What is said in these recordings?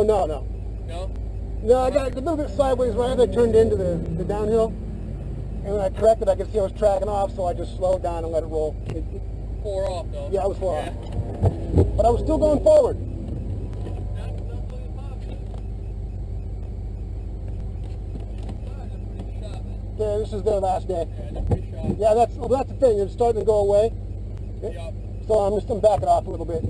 oh, no, no. No? No, I got a little bit sideways right as I turned into the, the downhill. And when I corrected, I could see I was tracking off, so I just slowed down and let it roll. It, it, Four off, though. yeah, I was four Yeah. off. But I was still going forward. That's- that's what it's about. Ah, that's a pretty shot, man. Yeah, this is their last day. Yeah, that's a pretty shot. Yeah, that's well, that's the thing. It's starting to go away. Yup. So I'm just I'm backing off a little bit.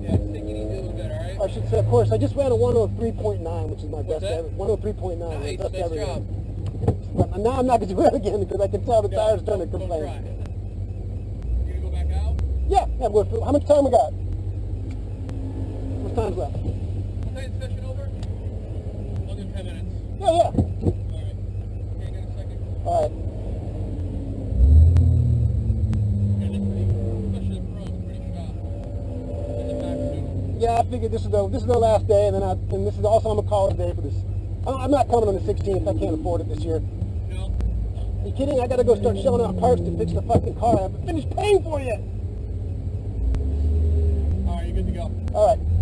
Yeah, just take it easy a little bit, all right? I should say, of course, I just ran a 103.9, which is my What's best that? ever. 103.9. Nice, best nice ever. job. But now I'm not going to do it again because I can tell the No, tires starting to don't- don't complain. try. You gonna go back out? Yeah, yeah. Well, how much time we got? What time's left? The session over? Under 10 minutes. Yeah, yeah. All right. Okay, got a second. All right. Yeah, that's pretty, especially the pros, pretty shot. In the back, too. Yeah, I figured this is the this is the last day, and then I and this is also I'm gonna call it a day for this. I'm I'm not coming on the 16th. I can't afford it this year. No? Are you kidding? I gotta go start shelling out parts to fix the fucking car. I haven't finished paying for it yet. All right, you're good to go. All right.